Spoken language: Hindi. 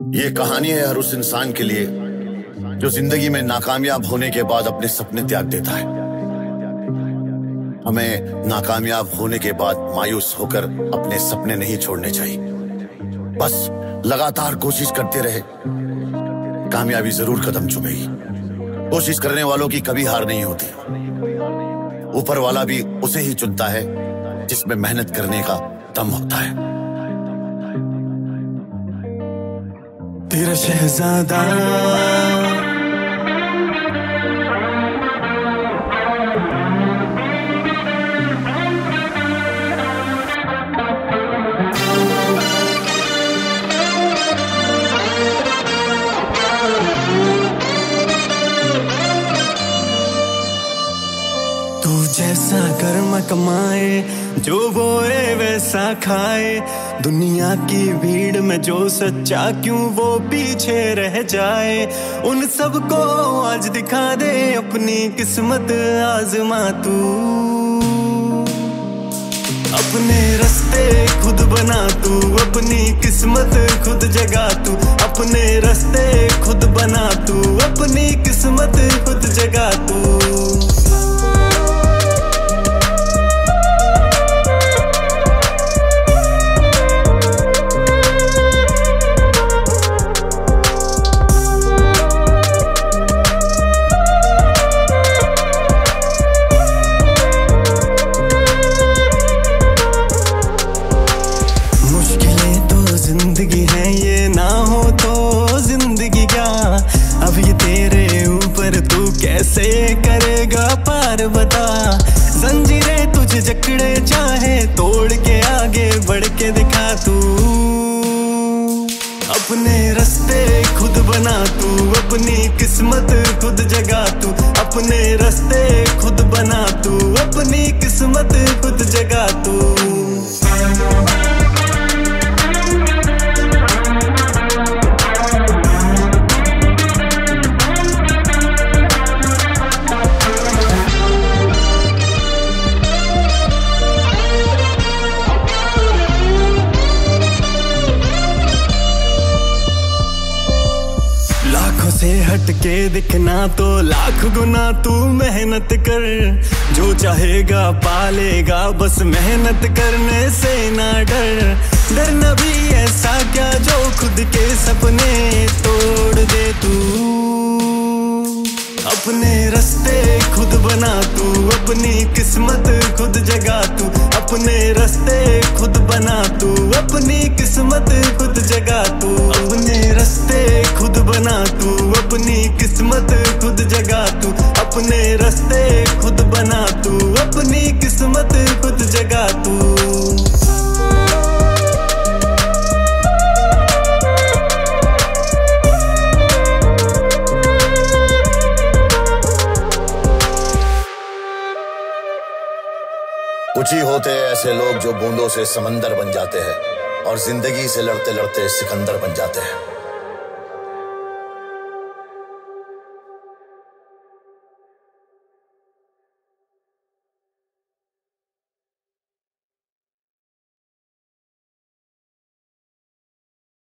ये कहानी है हर उस इंसान के लिए, जो ज़िंदगी में नाकामयाब होने के बाद अपने सपने त्याग देता है। हमें नाकामयाब होने के बाद मायूस होकर अपने सपने नहीं छोड़ने चाहिए। बस लगातार कोशिश करते रहे। कामयाबी ज़रूर कदम चुमेगी। कोशिश करने वालों की कभी हार नहीं होती। ऊपर वाला भी उसे ही चुनता है, जिसमें मेहनत करने का दम होता है। तेरा शहजादा। जैसा कर्म कमाए, जो बोए वैसा खाए। दुनिया की भीड़ में जो सच्चा क्यों, वो पीछे रह जाए। उन सबको आज दिखा दे अपनी किस्मत आजमा तू। अपने रास्ते खुद बना तू, अपनी किस्मत खुद जगा तू। अपने रास्ते खुद बना तू, अपनी ऊपर तू कैसे करेगा पार बता। जंजीरें तुझे जकड़े चाहे, तोड़ के आगे बढ़ के दिखा तू। अपने रास्ते खुद बना तू, अपनी किस्मत से हटके दिखना तो लाख गुना तू मेहनत कर। जो चाहेगा पालेगा, बस मेहनत करने से ना डर। डरना भी ऐसा क्या जो खुद के सपने तोड़ दे तू? अपने रास्ते खुद बना तू, अपनी किस्मत खुद जगा तू। अपने रास्ते खुद बना तू, अपनी किस्मत खुद जगा तू। अपने रास्ते खुद बना तू। कुछ ही होते ऐसे लोग जो बूंदों से समंदर बन जाते हैं और ज़िंदगी से लड़ते लड़ते सिकंदर बन जाते हैं।